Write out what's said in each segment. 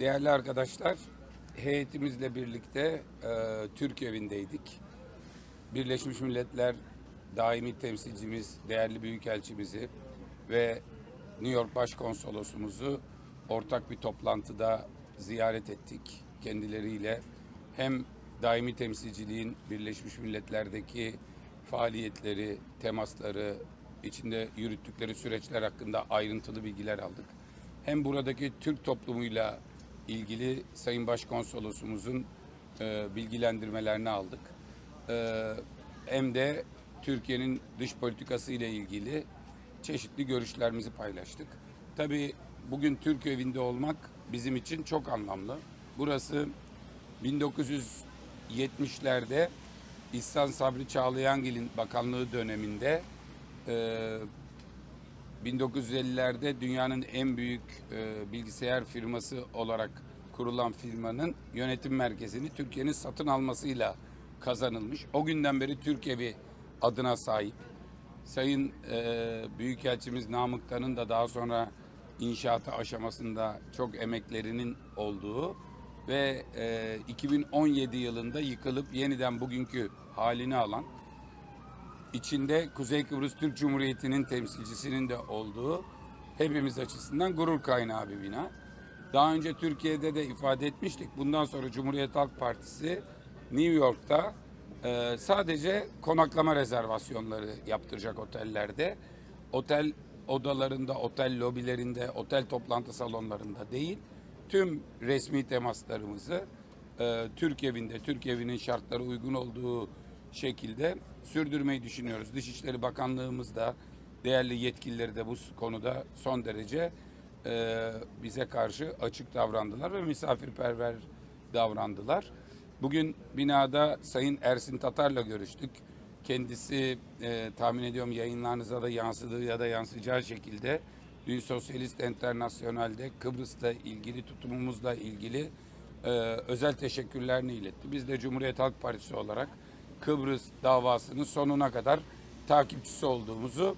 Değerli arkadaşlar, heyetimizle birlikte e, Türk evindeydik. Birleşmiş Milletler daimi temsilcimiz, değerli büyükelçimizi ve New York Başkonsolosumuzu ortak bir toplantıda ziyaret ettik kendileriyle. Hem daimi temsilciliğin Birleşmiş Milletler'deki faaliyetleri, temasları, içinde yürüttükleri süreçler hakkında ayrıntılı bilgiler aldık. Hem buradaki Türk toplumuyla ilgili Sayın Başkonsolosumuzun e, bilgilendirmelerini aldık. E, hem de Türkiye'nin dış politikası ile ilgili çeşitli görüşlerimizi paylaştık. Tabii bugün Türk evinde olmak bizim için çok anlamlı. Burası 1970'lerde İhsan Sabri Çağlayangil'in bakanlığı döneminde e, 1950'lerde dünyanın en büyük e, bilgisayar firması olarak kurulan firmanın yönetim merkezini Türkiye'nin satın almasıyla kazanılmış. O günden beri Türkiye adına sahip. Sayın e, Büyükelçimiz Namık Tan'ın da daha sonra inşaatı aşamasında çok emeklerinin olduğu ve e, 2017 yılında yıkılıp yeniden bugünkü halini alan içinde Kuzey Kıbrıs Türk Cumhuriyeti'nin temsilcisinin de olduğu hepimiz açısından gurur kaynağı bir bina. Daha önce Türkiye'de de ifade etmiştik. Bundan sonra Cumhuriyet Halk Partisi New York'ta e, sadece konaklama rezervasyonları yaptıracak otellerde. Otel odalarında, otel lobilerinde, otel toplantı salonlarında değil. Tüm resmi temaslarımızı e, Türk evinde, Türk evinin şartları uygun olduğu şekilde sürdürmeyi düşünüyoruz. Dışişleri Bakanlığımız da değerli yetkilileri de bu konuda son derece e, bize karşı açık davrandılar ve misafirperver davrandılar. Bugün binada Sayın Ersin Tatar'la görüştük. Kendisi e, tahmin ediyorum yayınlarınıza da yansıdığı ya da yansıyacağı şekilde Dün Sosyalist Enternasyonel'de Kıbrıs'la ilgili tutumumuzla ilgili e, özel teşekkürlerini iletti. Biz de Cumhuriyet Halk Partisi olarak Kıbrıs davasının sonuna kadar takipçisi olduğumuzu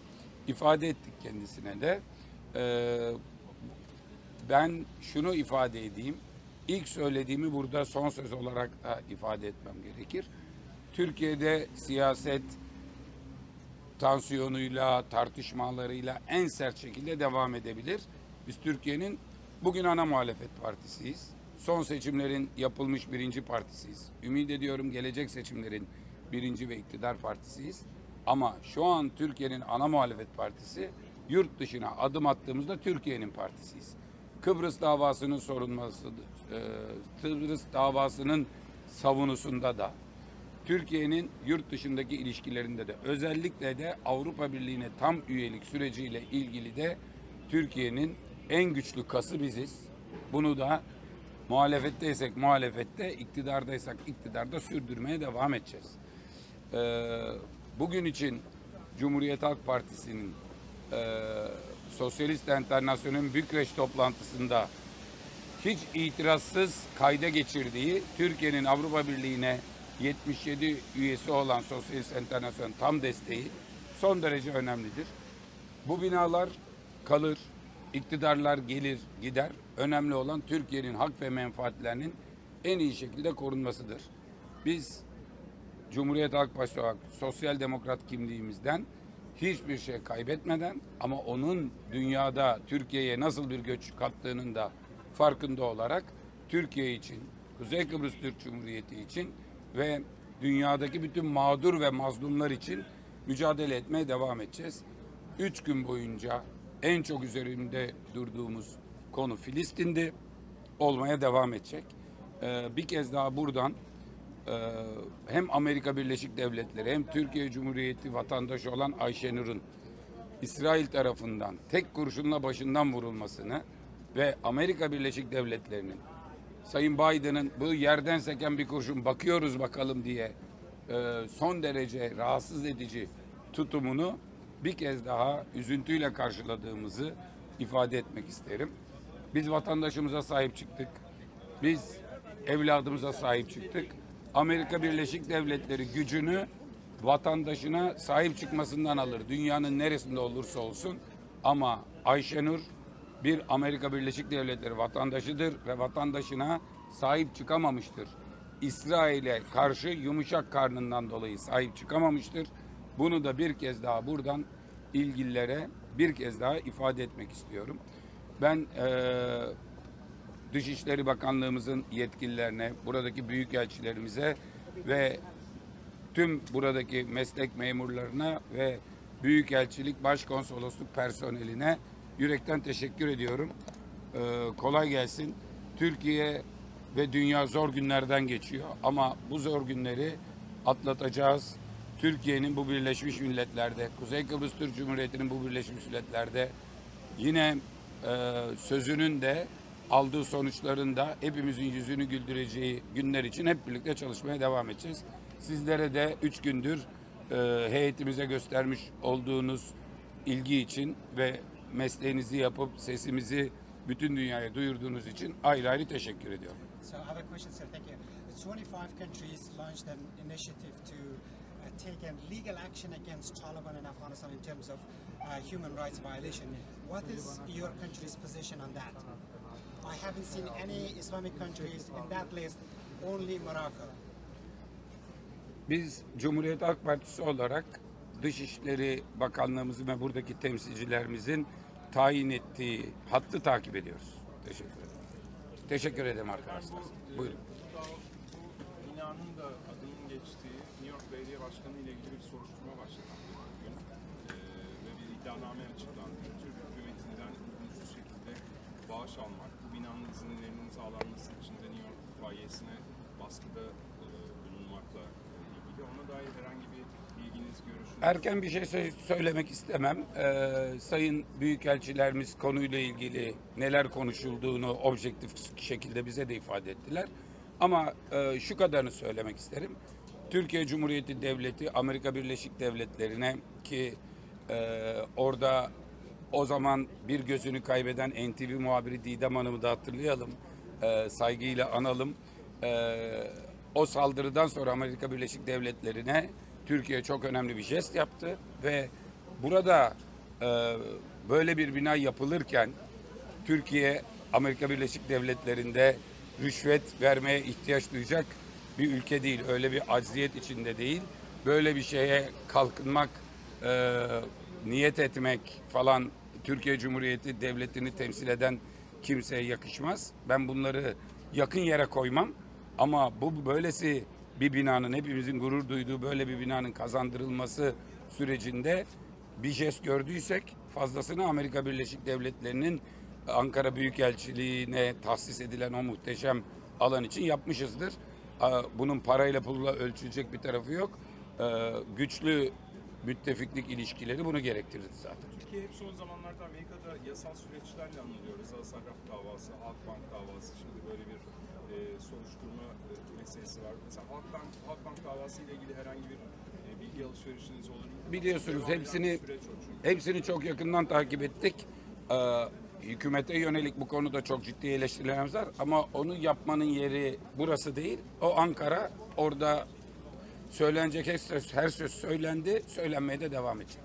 ifade ettik kendisine de. Ee, ben şunu ifade edeyim. İlk söylediğimi burada son söz olarak da ifade etmem gerekir. Türkiye'de siyaset tansiyonuyla, tartışmalarıyla en sert şekilde devam edebilir. Biz Türkiye'nin bugün ana muhalefet partisiyiz. Son seçimlerin yapılmış birinci partisiyiz. Ümit ediyorum gelecek seçimlerin birinci ve iktidar partisiyiz. Ama şu an Türkiye'nin ana muhalefet partisi yurt dışına adım attığımızda Türkiye'nin partisiyiz. Kıbrıs davasının sorulması, e, Kıbrıs davasının savunusunda da Türkiye'nin yurt dışındaki ilişkilerinde de özellikle de Avrupa Birliği'ne tam üyelik süreciyle ilgili de Türkiye'nin en güçlü kası biziz. Bunu da muhalefetteysek muhalefette, iktidardaysak iktidarda sürdürmeye devam edeceğiz. Ee, bugün için Cumhuriyet Halk Partisi'nin e, Sosyalist Enternasyonel'in Bükreş toplantısında hiç itirazsız kayda geçirdiği Türkiye'nin Avrupa Birliği'ne 77 üyesi olan Sosyalist Enternasyon'un tam desteği son derece önemlidir. Bu binalar kalır, iktidarlar gelir gider. Önemli olan Türkiye'nin hak ve menfaatlerinin en iyi şekilde korunmasıdır. Biz Cumhuriyet Halk Partisi olarak sosyal demokrat kimliğimizden hiçbir şey kaybetmeden ama onun dünyada Türkiye'ye nasıl bir göç kattığının da farkında olarak Türkiye için, Kuzey Kıbrıs Türk Cumhuriyeti için ve dünyadaki bütün mağdur ve mazlumlar için mücadele etmeye devam edeceğiz. Üç gün boyunca en çok üzerinde durduğumuz konu Filistin'di. Olmaya devam edecek. Ee, bir kez daha buradan hem Amerika Birleşik Devletleri hem Türkiye Cumhuriyeti vatandaşı olan Ayşenur'un İsrail tarafından tek kurşunla başından vurulmasını ve Amerika Birleşik Devletleri'nin Sayın Biden'ın bu yerden seken bir kurşun bakıyoruz bakalım diye e, son derece rahatsız edici tutumunu bir kez daha üzüntüyle karşıladığımızı ifade etmek isterim. Biz vatandaşımıza sahip çıktık. Biz evladımıza sahip çıktık. Amerika Birleşik Devletleri gücünü vatandaşına sahip çıkmasından alır. Dünyanın neresinde olursa olsun. Ama Ayşenur bir Amerika Birleşik Devletleri vatandaşıdır ve vatandaşına sahip çıkamamıştır. İsrail'e karşı yumuşak karnından dolayı sahip çıkamamıştır. Bunu da bir kez daha buradan ilgililere bir kez daha ifade etmek istiyorum. Ben eee Dışişleri Bakanlığımızın yetkililerine, buradaki büyükelçilerimize ve tüm buradaki meslek memurlarına ve Büyükelçilik Başkonsolosluk personeline yürekten teşekkür ediyorum. Ee, kolay gelsin. Türkiye ve dünya zor günlerden geçiyor ama bu zor günleri atlatacağız. Türkiye'nin bu Birleşmiş Milletler'de, Kuzey Kıbrıs Türk Cumhuriyeti'nin bu Birleşmiş Milletler'de yine e, sözünün de aldığı sonuçların da hepimizin yüzünü güldüreceği günler için hep birlikte çalışmaya devam edeceğiz. Sizlere de üç gündür e, heyetimize göstermiş olduğunuz ilgi için ve mesleğinizi yapıp sesimizi bütün dünyaya duyurduğunuz için ayrı ayrı teşekkür ediyorum. So I have a question, sir. Thank you. 25 countries launched an initiative to uh, take a legal action against Taliban in Afghanistan in terms of uh, human rights violation. What is your country's position on that? Haven't seen any Islamic countries in that list, only Morocco. Biz Cumhuriyet Halk Partisi olarak Dışişleri Bakanlığımızın ve buradaki temsilcilerimizin tayin ettiği hattı takip ediyoruz. Teşekkür ederim. Teşekkür ederim arkadaşlar. Buyurun. Binanın da adının geçtiği New York Belediye Başkanı ile ilgili bir soruşturma başlattı bugün. Ee, ve bir iddianame açıklandı. Türk hükümetinden hukuksuz şekilde bağış almak, bu binanın izinlerinin sağlanması için de New York itfaiyesine baskıda e, bulunmakla ilgili. Ona dair herhangi bir bilginiz, görüşünüz? Erken bir şey sö- söylemek istemem. Ee, sayın Büyükelçilerimiz konuyla ilgili neler konuşulduğunu objektif şekilde bize de ifade ettiler. Ama e, şu kadarını söylemek isterim. Türkiye Cumhuriyeti Devleti Amerika Birleşik Devletleri'ne ki e, orada o zaman bir gözünü kaybeden NTV muhabiri Didem Hanım'ı da hatırlayalım. E, saygıyla analım. E, o saldırıdan sonra Amerika Birleşik Devletleri'ne Türkiye çok önemli bir jest yaptı ve burada e, böyle bir bina yapılırken Türkiye Amerika Birleşik Devletleri'nde rüşvet vermeye ihtiyaç duyacak bir ülke değil. Öyle bir acziyet içinde değil. Böyle bir şeye kalkınmak, e, niyet etmek falan Türkiye Cumhuriyeti Devleti'ni temsil eden kimseye yakışmaz. Ben bunları yakın yere koymam. Ama bu böylesi bir binanın hepimizin gurur duyduğu böyle bir binanın kazandırılması sürecinde bir jest gördüysek fazlasını Amerika Birleşik Devletleri'nin Ankara Büyükelçiliğine tahsis edilen o muhteşem alan için yapmışızdır. Bunun parayla pulla ölçülecek bir tarafı yok. Güçlü müttefiklik ilişkileri bunu gerektirdi zaten. Türkiye hep son zamanlarda Amerika'da yasal süreçlerle anılıyor. Rıza Sarraf davası, Halkbank davası, şimdi böyle bir e, soruşturma e, meselesi var. Mesela Halkbank, Halkbank davası ile ilgili herhangi bir e, bilgi alışverişiniz olur mu? Biliyorsunuz Devam hepsini hepsini çok yakından takip ettik. Ee, hükümete yönelik bu konuda çok ciddi eleştirilerimiz var ama onu yapmanın yeri burası değil. O Ankara. Orada söylenecek her söz, söylendi. Söylenmeye de devam edecek.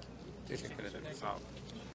Teşekkür ederim. Sağ olun.